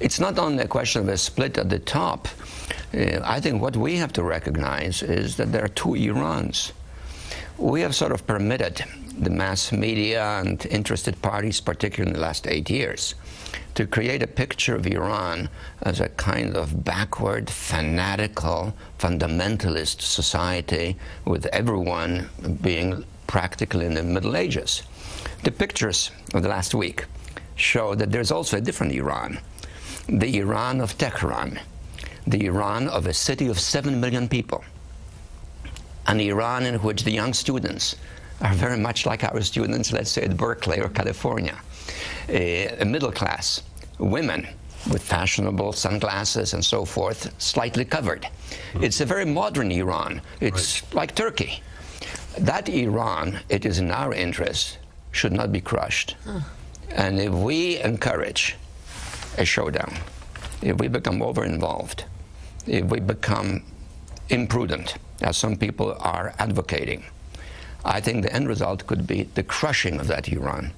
it's not only a question of a split at the top. Uh, I think what we have to recognize is that there are two Irans. We have sort of permitted the mass media and interested parties, particularly in the last eight years, to create a picture of Iran as a kind of backward, fanatical, fundamentalist society with everyone being practically in the Middle Ages. The pictures of the last week show that there's also a different Iran, the Iran of Tehran, the Iran of a city of 7 million people, an Iran in which the young students are very much like our students, let's say at Berkeley or California. a middle class, women with fashionable sunglasses and so forth, slightly covered. Mm. It's a very modern Iran. It's right. like Turkey. That Iran, it is in our interest, should not be crushed. Huh. And if we encourage a showdown, if we become over involved, if we become imprudent, as some people are advocating, I think the end result could be the crushing of that Iran.